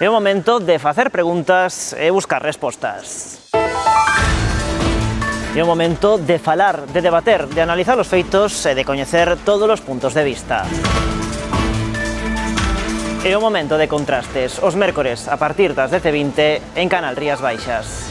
É o momento de facer preguntas e buscar respostas. É o momento de falar, de debater, de analizar os feitos e de coñecer todos os puntos de vista. É o momento de contrastes, os mércores, a partir das 10.20 en Canal Rías Baixas.